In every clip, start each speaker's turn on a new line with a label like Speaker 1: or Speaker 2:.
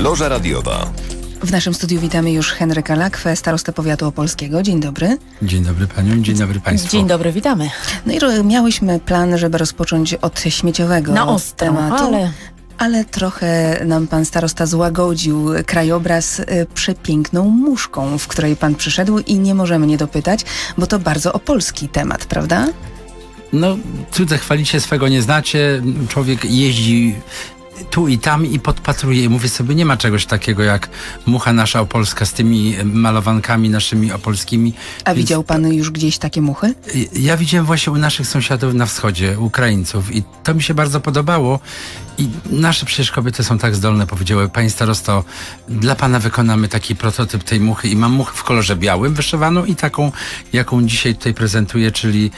Speaker 1: Loża radiowa.
Speaker 2: W naszym studiu witamy już Henryka Lakwę, starostę powiatu opolskiego. Dzień dobry.
Speaker 3: Dzień dobry panią, dzień dobry państwu.
Speaker 4: Dzień dobry, witamy.
Speaker 2: No i miałyśmy plan, żeby rozpocząć od śmieciowego
Speaker 4: Na ostro,
Speaker 2: tematu.
Speaker 4: ale
Speaker 2: Ale trochę nam pan starosta złagodził krajobraz y, przepiękną muszką, w której pan przyszedł i nie możemy nie dopytać, bo to bardzo opolski temat, prawda?
Speaker 3: No, cudze chwalicie, swego nie znacie. Człowiek jeździ tu i tam i podpatruje i mówi sobie, nie ma czegoś takiego jak mucha nasza opolska z tymi malowankami naszymi opolskimi.
Speaker 2: A widział pan już gdzieś takie muchy?
Speaker 3: Ja widziałem właśnie u naszych sąsiadów na wschodzie, Ukraińców i to mi się bardzo podobało i nasze przecież kobiety są tak zdolne, powiedziały, pani starosto, dla pana wykonamy taki prototyp tej muchy i mam muchę w kolorze białym wyszywaną i taką, jaką dzisiaj tutaj prezentuję, czyli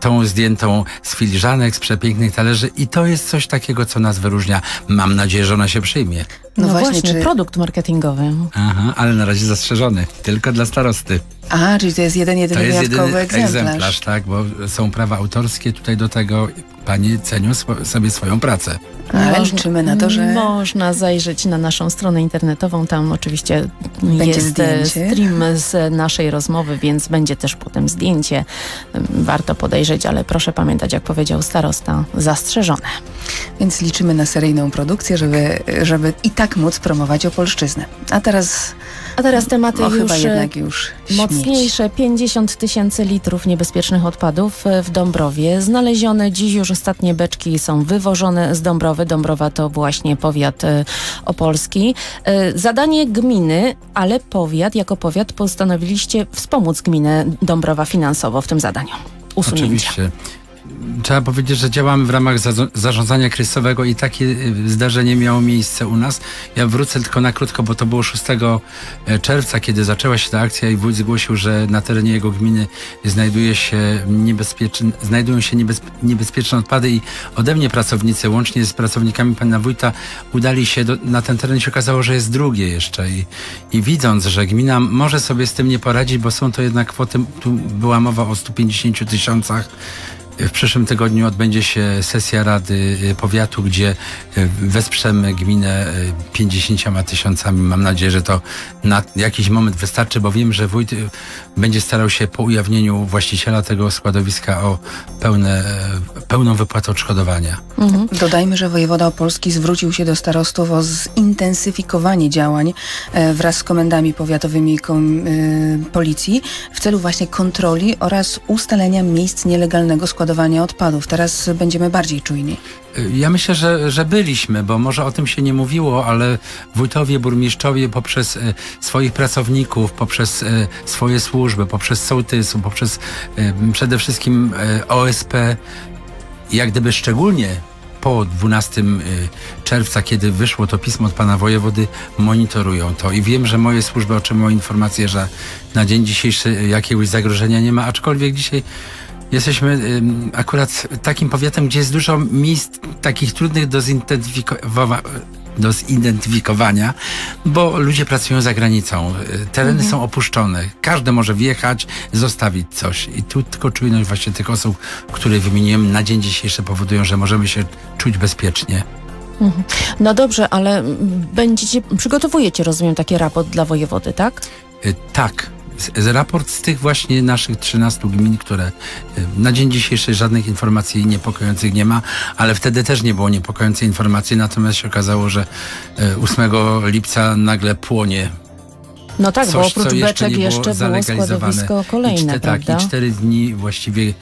Speaker 3: tą zdjętą z filiżanek, z przepięknych talerzy i to jest coś takiego, co nas wyróżnia. Mam nadzieję, że ona się przyjmie.
Speaker 2: No
Speaker 4: no,
Speaker 2: właśnie,
Speaker 4: właśnie,
Speaker 2: czy-
Speaker 4: produkt marketingowy.
Speaker 3: Aha, ale na razie zastrzeżony, tylko dla starosty.
Speaker 2: A, czyli to jest jeden, jedyny
Speaker 3: To jest
Speaker 2: wyjątkowy
Speaker 3: jedyny
Speaker 2: egzemplarz.
Speaker 3: egzemplarz, tak, bo są prawa autorskie tutaj do tego. Panie cenią swo- sobie swoją pracę.
Speaker 2: Ale
Speaker 4: Można-
Speaker 2: liczymy na to, że...
Speaker 4: Można zajrzeć na naszą stronę internetową, tam oczywiście
Speaker 2: Będzie
Speaker 4: jest e,
Speaker 2: zdjęcie.
Speaker 4: stream z naszej rozmowy, więc będzie też potem zdjęcie. Warto podejrzeć, ale proszę pamiętać, jak powiedział starosta, zastrzeżone.
Speaker 2: Więc liczymy na seryjną produkcję, żeby, żeby i tak móc promować Opolszczyznę. A teraz
Speaker 4: A teraz tematy
Speaker 2: o,
Speaker 4: już
Speaker 2: chyba
Speaker 4: e,
Speaker 2: jednak już.
Speaker 4: Mocniejsze 50 tysięcy litrów niebezpiecznych odpadów e, w Dąbrowie. Znalezione dziś już ostatnie beczki są wywożone z Dąbrowy. Dąbrowa to właśnie powiat e, opolski. Zadanie gminy, ale powiat, jako powiat postanowiliście wspomóc gminę Dąbrowa finansowo w tym zadaniu. Usunięcia.
Speaker 3: Oczywiście. Trzeba powiedzieć, że działamy w ramach za- zarządzania kryzysowego i takie y, zdarzenie miało miejsce u nas. Ja wrócę tylko na krótko, bo to było 6 czerwca, kiedy zaczęła się ta akcja i wójt zgłosił, że na terenie jego gminy znajduje się znajdują się niebezp niebezpieczne odpady i ode mnie pracownicy, łącznie z pracownikami pana wójta, udali się do, na ten teren i się okazało, że jest drugie jeszcze. I, I widząc, że gmina może sobie z tym nie poradzić, bo są to jednak kwoty, tu była mowa o 150 tysiącach, w przyszłym tygodniu odbędzie się sesja Rady y, Powiatu, gdzie y, wesprzemy gminę y, 50 tysiącami. Mam nadzieję, że to na jakiś moment wystarczy, bo wiem, że wójt y, będzie starał się po ujawnieniu właściciela tego składowiska o pełne, pełną wypłatę odszkodowania.
Speaker 4: Mhm.
Speaker 2: Dodajmy, że wojewoda opolski zwrócił się do starostów o zintensyfikowanie działań e, wraz z komendami powiatowymi kom, e, policji w celu właśnie kontroli oraz ustalenia miejsc nielegalnego składowania odpadów. Teraz będziemy bardziej czujni.
Speaker 3: Ja myślę, że, że byliśmy, bo może o tym się nie mówiło, ale wójtowie, burmistrzowie poprzez y, swoich pracowników, poprzez y, swoje służby, poprzez sołtysu, poprzez y, przede wszystkim OSP, jak gdyby szczególnie po 12 y, czerwca, kiedy wyszło to pismo od pana wojewody, monitorują to. I wiem, że moje służby otrzymały informację, że na dzień dzisiejszy jakiegoś zagrożenia nie ma, aczkolwiek dzisiaj Jesteśmy akurat takim powiatem, gdzie jest dużo miejsc takich trudnych do zidentyfikowania. Do zidentyfikowania, bo ludzie pracują za granicą. Y, Tereny są opuszczone. Każdy może wjechać, zostawić coś. I tu tylko czujność właśnie tych osób, które wymieniłem na dzień dzisiejszy powodują, że możemy się czuć bezpiecznie.
Speaker 4: No dobrze, ale będziecie, przygotowujecie, rozumiem, taki raport dla wojewody, tak?
Speaker 3: Y, Tak. Raport z tych właśnie naszych 13 gmin, które y, na dzień dzisiejszy żadnych informacji niepokojących nie ma, ale wtedy też nie było niepokojącej informacji, natomiast się okazało, że y, 8 lipca nagle płonie
Speaker 4: No tak, bo
Speaker 3: coś,
Speaker 4: oprócz
Speaker 3: co jeszcze
Speaker 4: beczek
Speaker 3: nie było
Speaker 4: jeszcze było składowisko
Speaker 3: I
Speaker 4: kolejne,
Speaker 3: czte, tak, i cztery dni właściwie y,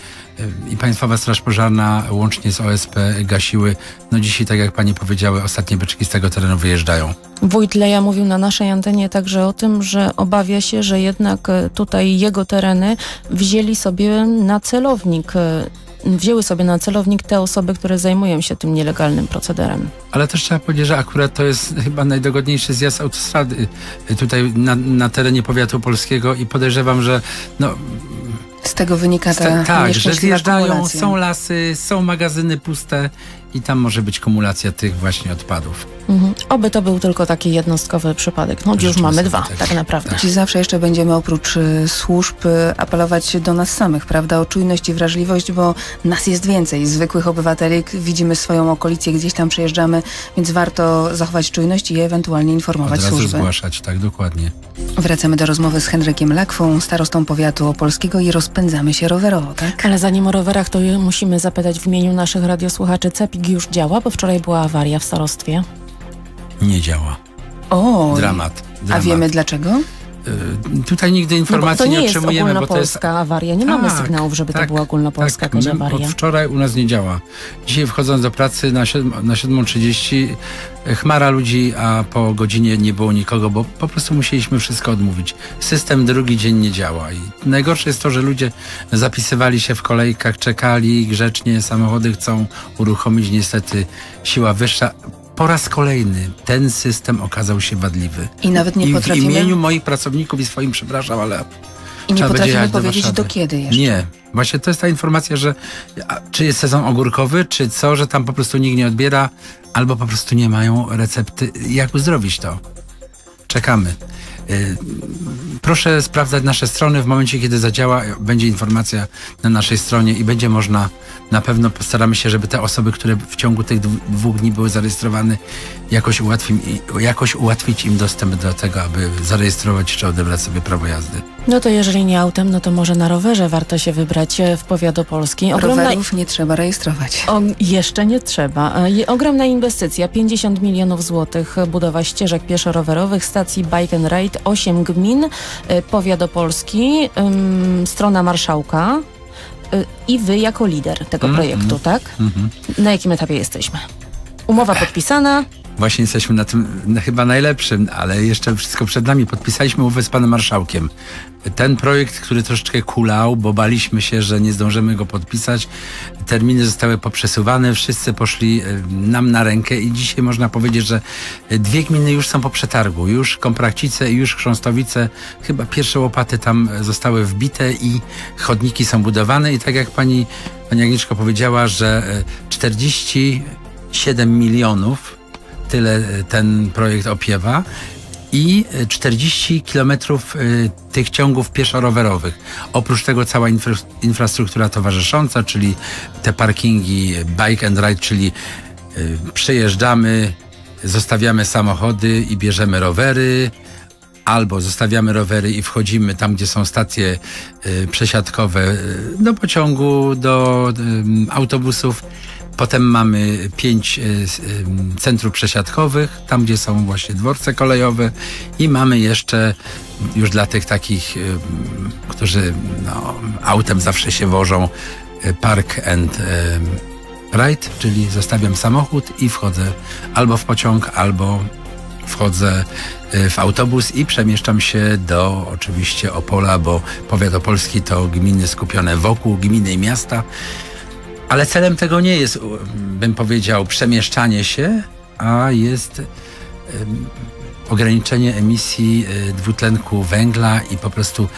Speaker 3: i Państwowa Straż Pożarna łącznie z OSP gasiły. No dzisiaj, tak jak Pani powiedziały, ostatnie beczki z tego terenu wyjeżdżają.
Speaker 4: Wójt Leja mówił na naszej antenie także o tym, że obawia się, że jednak e, tutaj jego tereny wzięli sobie na celownik, e, wzięły sobie na celownik te osoby, które zajmują się tym nielegalnym procederem.
Speaker 3: Ale też trzeba powiedzieć, że akurat to jest chyba najdogodniejszy zjazd autostrady y, tutaj na, na terenie powiatu polskiego i podejrzewam, że no,
Speaker 2: Z tego wynika ta
Speaker 3: tak, że zjeżdżają, są lasy, są magazyny puste i tam może być kumulacja tych właśnie odpadów.
Speaker 4: Mhm. Oby to był tylko taki jednostkowy przypadek. No już mamy dwa, tak, tak naprawdę.
Speaker 2: Czyli zawsze jeszcze będziemy oprócz y, służb y, apelować do nas samych, prawda, o czujność i wrażliwość, bo nas jest więcej. Zwykłych obywateli widzimy swoją okolicę, gdzieś tam przejeżdżamy, więc warto zachować czujność i ewentualnie informować
Speaker 3: Od razu
Speaker 2: służby.
Speaker 3: zgłaszać, tak, dokładnie.
Speaker 2: Wracamy do rozmowy z Henrykiem Lakwą, starostą powiatu opolskiego i rozpędzamy się rowerowo, tak?
Speaker 4: Ale zanim o rowerach, to musimy zapytać w imieniu naszych radiosłuchaczy, CEPIK już działa, bo wczoraj była awaria w starostwie.
Speaker 3: Nie działa.
Speaker 2: O,
Speaker 3: Dramat.
Speaker 2: a
Speaker 3: dramat.
Speaker 2: wiemy dlaczego?
Speaker 3: Y, Tutaj nigdy
Speaker 4: No
Speaker 3: informacji
Speaker 4: to nie jest
Speaker 3: otrzymujemy, bo to jest
Speaker 4: awaria. Nie mamy
Speaker 3: Tak,
Speaker 4: sygnałów, żeby to
Speaker 3: tak,
Speaker 4: była ogólnopolska
Speaker 3: tak,
Speaker 4: jakaś awaria.
Speaker 3: Od wczoraj u nas nie działa. Dzisiaj wchodząc do pracy na, na 7.30 chmara ludzi, a po godzinie nie było nikogo, bo po prostu musieliśmy wszystko odmówić. System drugi dzień nie działa. I najgorsze jest to, że ludzie zapisywali się w kolejkach, czekali grzecznie, samochody chcą uruchomić, niestety siła wyższa. Po raz kolejny ten system okazał się wadliwy.
Speaker 2: I nawet nie
Speaker 3: I w
Speaker 2: potrafimy,
Speaker 3: imieniu moich pracowników i swoim, przepraszam, ale
Speaker 2: i nie potrafimy
Speaker 3: do
Speaker 2: powiedzieć do
Speaker 3: Warszawy.
Speaker 2: kiedy jeszcze.
Speaker 3: Nie. Właśnie to jest ta informacja, że czy jest sezon ogórkowy, czy co, że tam po prostu nikt nie odbiera, albo po prostu nie mają recepty, jak uzdrowić to. Czekamy. Y, Proszę sprawdzać nasze strony. W momencie, kiedy zadziała, będzie informacja na naszej stronie i będzie można, na pewno postaramy się, żeby te osoby, które w ciągu tych dwóch dni były zarejestrowane, jakoś, ułatwi, jakoś ułatwić im dostęp do tego, aby zarejestrować czy odebrać sobie prawo jazdy.
Speaker 4: No to jeżeli nie autem, no to może na rowerze warto się wybrać e, w powiat opolski. Ogromna...
Speaker 2: Rowerów nie trzeba rejestrować.
Speaker 4: O, jeszcze nie trzeba. E, Ogromna inwestycja, 50 milionów złotych, budowa ścieżek pieszo-rowerowych, stacji Bike and Ride, 8 gmin, e, powiat opolski, ym, strona marszałka e, i wy jako lider tego
Speaker 3: Mhm.
Speaker 4: projektu, tak?
Speaker 3: Mhm.
Speaker 4: Na jakim etapie jesteśmy? Umowa podpisana,
Speaker 3: Właśnie jesteśmy na tym na chyba najlepszym, ale jeszcze wszystko przed nami. Podpisaliśmy umowę z panem marszałkiem. Ten projekt, który troszeczkę kulał, bo baliśmy się, że nie zdążymy go podpisać. Terminy zostały poprzesuwane, wszyscy poszli e, nam na rękę i dzisiaj można powiedzieć, że e, dwie gminy już są po przetargu. Już Komprakcice i już Chrząstowice. Chyba pierwsze łopaty tam e, zostały wbite i chodniki są budowane i tak jak pani, pani Agnieszka powiedziała, że e, 47 milionów tyle e, ten projekt opiewa i e, 40 kilometrów e, tych ciągów pieszo-rowerowych. Oprócz tego cała infra infrastruktura towarzysząca, czyli te parkingi bike and ride, czyli e, przyjeżdżamy, zostawiamy samochody i bierzemy rowery, albo zostawiamy rowery i wchodzimy tam, gdzie są stacje przesiadkowe do pociągu, do autobusów. Potem mamy pięć s- ym, centrów przesiadkowych, tam gdzie są właśnie dworce kolejowe i mamy jeszcze już dla tych takich, ym, którzy no, autem zawsze się wożą, park and ride, czyli zostawiam samochód i wchodzę albo w pociąg, albo wchodzę w autobus i przemieszczam się do oczywiście Opola, bo powiat opolski to gminy skupione wokół gminy i miasta. Ale celem tego nie jest, bym powiedział, przemieszczanie się, a jest ograniczenie emisji y, dwutlenku węgla i po prostu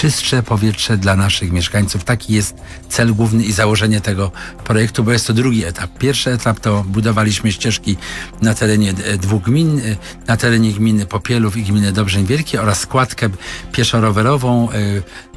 Speaker 3: czystsze powietrze dla naszych mieszkańców. Taki jest cel główny i założenie tego projektu, bo jest to drugi etap. Pierwszy etap to budowaliśmy ścieżki na terenie e, dwóch gmin, e, na terenie gminy Popielów i gminy Dobrzeń Wielki oraz składkę pieszo-rowerową e,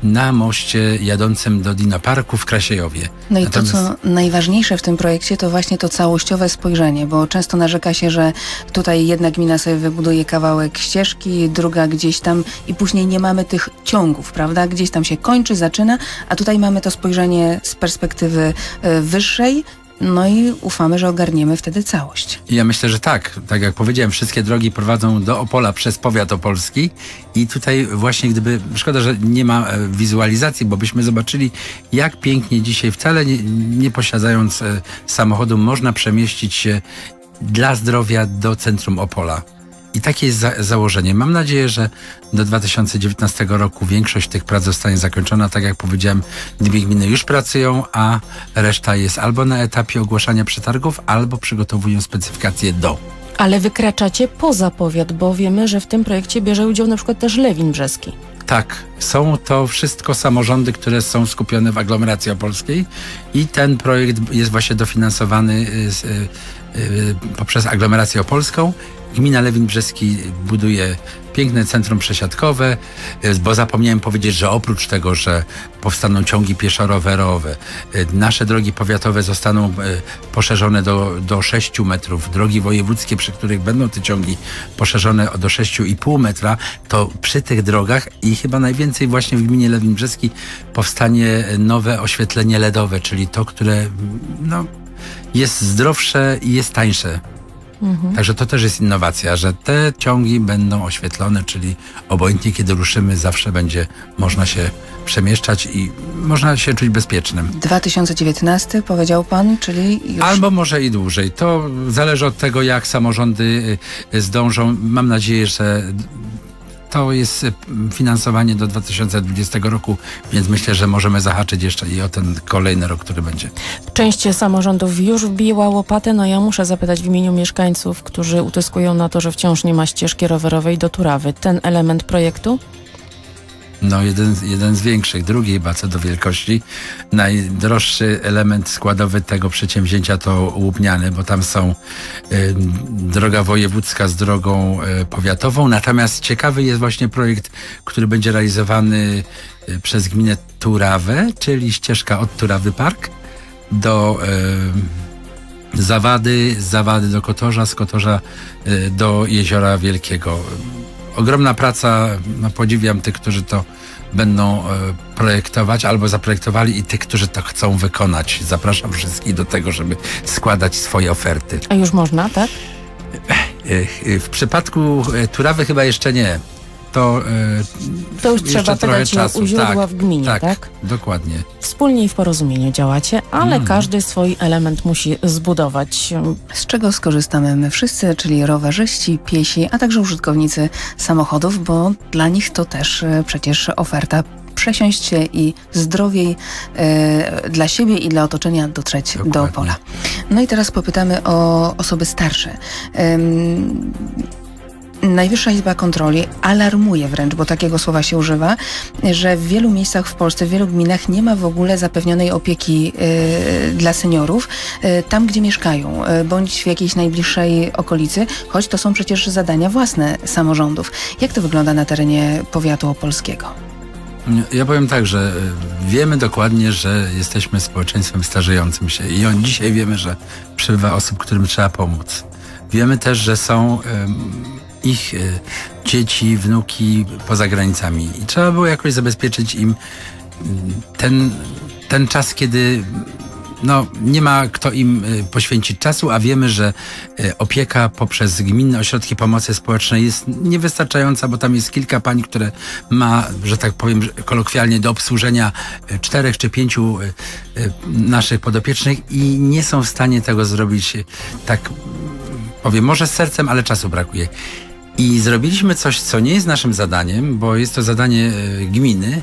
Speaker 3: na moście jadącym do Dino Parku w Krasiejowie.
Speaker 2: No i to,
Speaker 3: Natomiast-
Speaker 2: co najważniejsze w tym projekcie, to właśnie to całościowe spojrzenie, bo często narzeka się, że tutaj jedna gmina sobie wybuduje kawałek ścieżki, druga gdzieś tam i później nie mamy tych ciągów, prawda? Gdzieś tam się kończy, zaczyna, a tutaj mamy to spojrzenie z perspektywy y, wyższej, no i ufamy, że ogarniemy wtedy całość.
Speaker 3: Ja myślę, że tak. Tak jak powiedziałem, wszystkie drogi prowadzą do Opola przez powiat opolski i tutaj właśnie gdyby, szkoda, że nie ma e, wizualizacji, bo byśmy zobaczyli, jak pięknie dzisiaj, wcale nie, nie posiadając e, samochodu, można przemieścić się dla zdrowia do centrum Opola. I takie jest za założenie. Mam nadzieję, że do 2019 roku większość tych prac zostanie zakończona. Tak jak powiedziałem, dwie gminy już pracują, a reszta jest albo na etapie ogłaszania przetargów, albo przygotowują specyfikacje do.
Speaker 4: ale wykraczacie poza powiat, bo wiemy, że w tym projekcie bierze udział na przykład też Lewin Brzeski.
Speaker 3: Tak, są to wszystko samorządy, które są skupione w aglomeracji opolskiej i ten projekt jest właśnie dofinansowany y, z, y, y, poprzez aglomerację opolską. Gmina Lewin Brzeski buduje piękne centrum przesiadkowe, y, bo zapomniałem powiedzieć, że oprócz tego, że powstaną ciągi pieszo-rowerowe, y, nasze drogi powiatowe zostaną y, poszerzone do, do 6 metrów, drogi wojewódzkie, przy których będą te ciągi poszerzone do 6,5 metra, to przy tych drogach i chyba najwięcej właśnie w gminie Lewin Brzeski powstanie nowe oświetlenie LEDowe, czyli to, które no, jest zdrowsze i jest tańsze. Mhm. Także to też jest innowacja, że te ciągi będą oświetlone, czyli obojętnie kiedy ruszymy, zawsze będzie można się przemieszczać i można się czuć bezpiecznym.
Speaker 2: 2019 powiedział pan, czyli już...
Speaker 3: Albo może i dłużej. To zależy od tego, jak samorządy y, zdążą. Mam nadzieję, że to jest y, finansowanie do 2020 roku, więc myślę, że możemy zahaczyć jeszcze i o ten kolejny rok, który będzie.
Speaker 4: Część samorządów już wbiła łopatę. No ja muszę zapytać w imieniu mieszkańców, którzy utyskują na to, że wciąż nie ma ścieżki rowerowej do Turawy. Ten element projektu?
Speaker 3: No, jeden, jeden z większych. Drugi chyba co do wielkości. Najdroższy element składowy tego przedsięwzięcia to Łubniany, bo tam są y, droga wojewódzka z drogą y, powiatową. Natomiast ciekawy jest właśnie projekt, który będzie realizowany y, przez gminę Turawę, czyli ścieżka od Turawy Park do Zawady, z Zawady do Kotorza, z Kotorza do Jeziora Wielkiego ogromna praca. No, podziwiam tych, którzy to będą e, projektować albo zaprojektowali i tych, którzy to chcą wykonać. Zapraszam wszystkich do tego, żeby składać swoje oferty.
Speaker 4: A już można, tak?
Speaker 3: E, w przypadku e, Turawy chyba jeszcze nie to,
Speaker 4: yy, to już trzeba pytać czasu. u źródła tak, w gminie, tak, tak?
Speaker 3: dokładnie.
Speaker 4: Wspólnie i w porozumieniu działacie, ale mm. każdy swój element musi zbudować.
Speaker 2: Z czego skorzystamy my wszyscy, czyli rowerzyści, piesi, a także użytkownicy samochodów, bo dla nich to też e, przecież oferta przesiąść się i zdrowiej e, dla siebie i dla otoczenia dotrzeć Dokładnie. do pola. No i teraz popytamy o osoby starsze. Najwyższa Izba Kontroli alarmuje wręcz, bo takiego słowa się używa, że w wielu miejscach w Polsce, w wielu gminach nie ma w ogóle zapewnionej opieki y, dla seniorów y, tam, gdzie mieszkają, y, bądź w jakiejś najbliższej okolicy, choć to są przecież zadania własne samorządów. Jak to wygląda na terenie powiatu opolskiego?
Speaker 3: Ja powiem tak, że wiemy dokładnie, że jesteśmy społeczeństwem starzejącym się i on dzisiaj wiemy, że przybywa osób, którym trzeba pomóc. Wiemy też, że są ich e, dzieci, wnuki poza granicami. I trzeba było jakoś zabezpieczyć im mm, ten, ten czas, kiedy no, nie ma kto im e, poświęcić czasu, a wiemy, że e, opieka poprzez gminne ośrodki pomocy społecznej jest niewystarczająca, bo tam jest kilka pań, które ma, że tak powiem kolokwialnie, do obsłużenia czterech czy pięciu naszych podopiecznych i nie są w stanie tego zrobić tak, powiem, może z sercem, ale czasu brakuje. I zrobiliśmy coś, co nie jest naszym zadaniem, bo jest to zadanie e, gminy,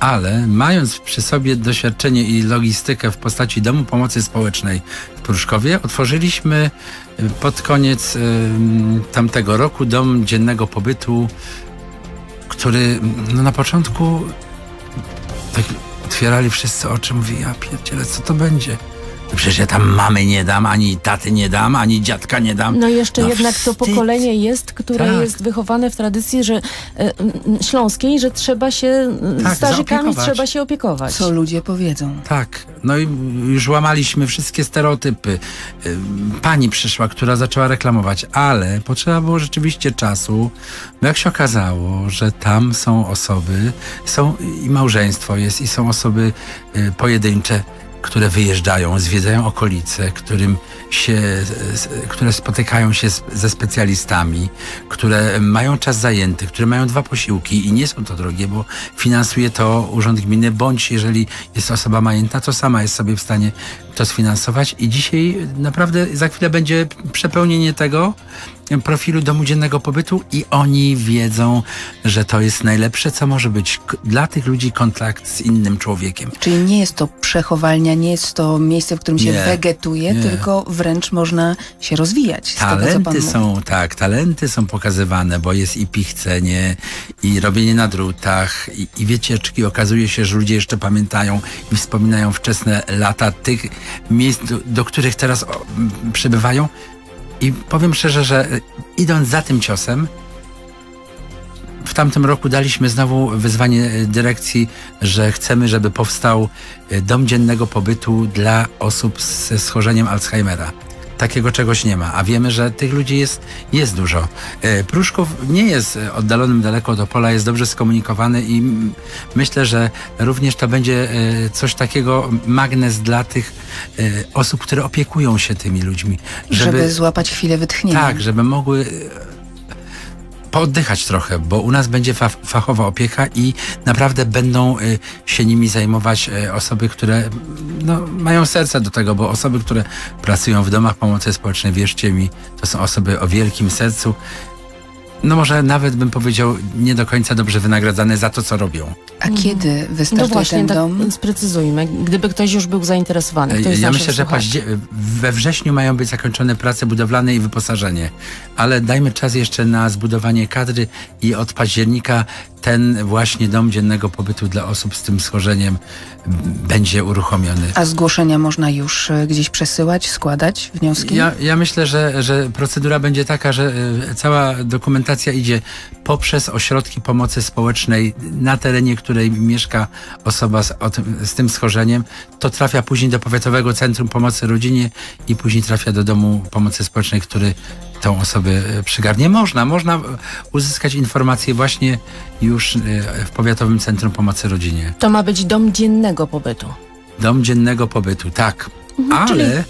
Speaker 3: ale mając przy sobie doświadczenie i logistykę w postaci Domu Pomocy Społecznej w Pruszkowie, otworzyliśmy e, pod koniec e, tamtego roku dom dziennego pobytu, który no, na początku tak otwierali wszyscy oczy, mówi, ja pierdzielę, co to będzie? Przecież ja tam mamy nie dam, ani taty nie dam, ani dziadka nie dam.
Speaker 4: No jeszcze no jednak wstyd. to pokolenie jest, które tak. jest wychowane w tradycji że, e, śląskiej, że trzeba się, tak, starzykami trzeba się opiekować.
Speaker 2: Co ludzie powiedzą.
Speaker 3: Tak. No i już łamaliśmy wszystkie stereotypy. E, pani przyszła, która zaczęła reklamować, ale potrzeba było rzeczywiście czasu. No jak się okazało, że tam są osoby, są i małżeństwo jest, i są osoby e, pojedyncze, które wyjeżdżają, zwiedzają okolice, którym się, które spotykają się ze specjalistami, które mają czas zajęty, które mają dwa posiłki i nie są to drogie, bo finansuje to Urząd Gminy, bądź jeżeli jest osoba majętna, to sama jest sobie w stanie to sfinansować i dzisiaj naprawdę za chwilę będzie przepełnienie tego profilu domu dziennego pobytu i oni wiedzą, że to jest najlepsze, co może być dla tych ludzi kontakt z innym człowiekiem.
Speaker 2: Czyli nie jest to przechowalnia, nie jest to miejsce, w którym się
Speaker 3: Nie,
Speaker 2: wegetuje,
Speaker 3: nie.
Speaker 2: tylko wręcz można się rozwijać. Z tego,
Speaker 3: Talenty
Speaker 2: mówi.
Speaker 3: są, tak, talenty są pokazywane, bo jest i pichcenie, i robienie na drutach, i, i wycieczki. Okazuje się, że ludzie jeszcze pamiętają i wspominają wczesne lata tych miejsc, do, których teraz przybywają. I powiem szczerze, że e, idąc za tym ciosem, w tamtym roku daliśmy znowu wyzwanie e, dyrekcji, że chcemy, żeby powstał e, dom dziennego pobytu dla osób ze schorzeniem Alzheimera. Takiego czegoś nie ma, a wiemy, że tych ludzi jest, jest dużo. E, Pruszków nie jest e, oddalonym daleko od Opola, jest dobrze skomunikowany i myślę, że również to będzie e, coś takiego, magnes dla tych osób, które opiekują się tymi ludźmi.
Speaker 2: Żeby, złapać chwilę wytchnienia.
Speaker 3: tak, żeby mogły pooddychać trochę, bo u nas będzie fa fachowa opieka i naprawdę będą y, się nimi zajmować y, osoby, które no, mają serce do tego, bo osoby, które pracują w domach pomocy społecznej, wierzcie mi, to są osoby o wielkim sercu. No może nawet bym powiedział nie do końca dobrze wynagradzane za to, co robią.
Speaker 2: A kiedy
Speaker 4: No
Speaker 2: wystartuje
Speaker 4: właśnie,
Speaker 2: ten
Speaker 4: tak
Speaker 2: dom?
Speaker 4: sprecyzujmy. Gdyby ktoś już był zainteresowany, kto jest
Speaker 3: Ja myślę, że we wrześniu mają być zakończone prace budowlane i wyposażenie, ale dajmy czas jeszcze na zbudowanie kadry i od października ten właśnie dom dziennego pobytu dla osób z tym schorzeniem będzie uruchomiony.
Speaker 2: A zgłoszenia można już e, gdzieś przesyłać, składać wnioski?
Speaker 3: Ja, ja myślę, że, że procedura będzie taka, że e, cała dokumentacja idzie poprzez ośrodki pomocy społecznej na terenie, której mieszka osoba z, z tym schorzeniem. To trafia później do Powiatowego Centrum Pomocy Rodzinie i później trafia do Domu Pomocy Społecznej, który tą osobę e, przygarnie. Można, można uzyskać informacje właśnie już e, w Powiatowym Centrum Pomocy Rodzinie.
Speaker 4: To ma być dom dziennego pobytu.
Speaker 3: Dom dziennego pobytu, tak. Ale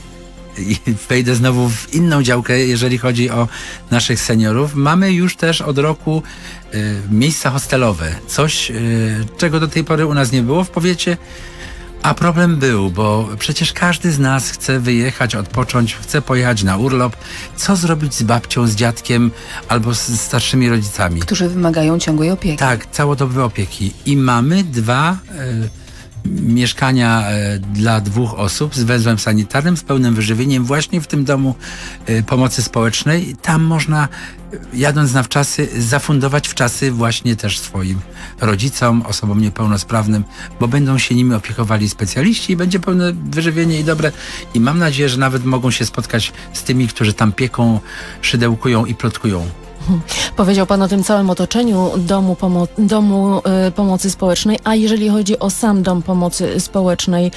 Speaker 3: i wejdę znowu w inną działkę, jeżeli chodzi o naszych seniorów. Mamy już też od roku y, miejsca hostelowe. Coś, y, czego do tej pory u nas nie było w powiecie. A problem był, bo przecież każdy z nas chce wyjechać, odpocząć, chce pojechać na urlop. Co zrobić z babcią, z dziadkiem albo z starszymi rodzicami?
Speaker 2: Którzy wymagają ciągłej opieki.
Speaker 3: Tak, całodobowe opieki. I mamy dwa e, mieszkania e, dla dwóch osób z węzłem sanitarnym, z pełnym wyżywieniem właśnie w tym domu e, pomocy społecznej. Tam można, e, jadąc na wczasy, zafundować wczasy właśnie też swoim rodzicom, osobom niepełnosprawnym, bo będą się nimi opiekowali specjaliści i będzie pełne wyżywienie i dobre. I mam nadzieję, że nawet mogą się spotkać z tymi, którzy tam pieką, szydełkują i plotkują.
Speaker 4: Powiedział Pan o tym całym otoczeniu domu, pomo- domu y, pomocy społecznej, a jeżeli chodzi o sam dom pomocy społecznej,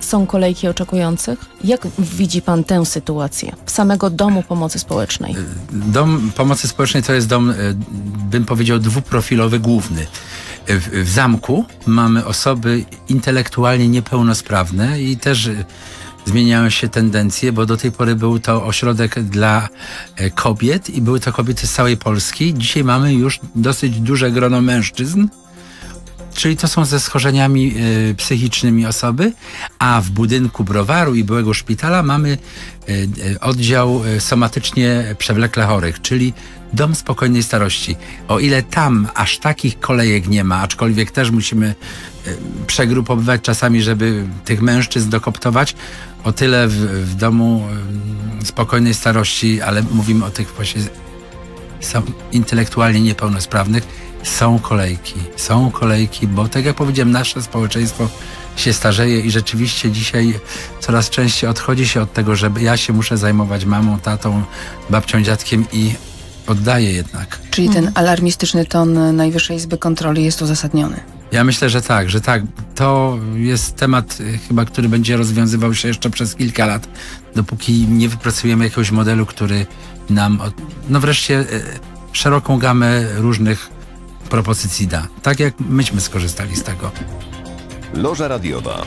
Speaker 4: są kolejki oczekujących? Jak widzi Pan tę sytuację samego domu pomocy społecznej?
Speaker 3: Dom Pomocy Społecznej to jest dom, e, bym powiedział, dwuprofilowy, główny. W, w zamku mamy osoby intelektualnie niepełnosprawne i też zmieniają się tendencje, bo do tej pory był to ośrodek dla e, kobiet i były to kobiety z całej Polski. Dzisiaj mamy już dosyć duże grono mężczyzn, czyli to są ze schorzeniami e, psychicznymi osoby, a w budynku browaru i byłego szpitala mamy e, oddział somatycznie przewlekle chorych, czyli dom spokojnej starości. O ile tam aż takich kolejek nie ma, aczkolwiek też musimy przegrupowywać czasami, żeby tych mężczyzn dokoptować, o tyle w, w domu spokojnej starości, ale mówimy o tych właśnie są intelektualnie niepełnosprawnych, są kolejki. Są kolejki, bo tak jak powiedziałem, nasze społeczeństwo się starzeje i rzeczywiście dzisiaj coraz częściej odchodzi się od tego, że ja się muszę zajmować mamą, tatą, babcią, dziadkiem i oddaję jednak.
Speaker 2: Czyli ten alarmistyczny ton Najwyższej Izby Kontroli jest uzasadniony.
Speaker 3: Ja myślę, że tak, że tak. To jest temat y, chyba, który będzie rozwiązywał się jeszcze przez kilka lat, dopóki nie wypracujemy jakiegoś modelu, który nam, no wreszcie, y, szeroką gamę różnych propozycji da. Tak jak myśmy skorzystali z tego.
Speaker 1: Loża radiowa.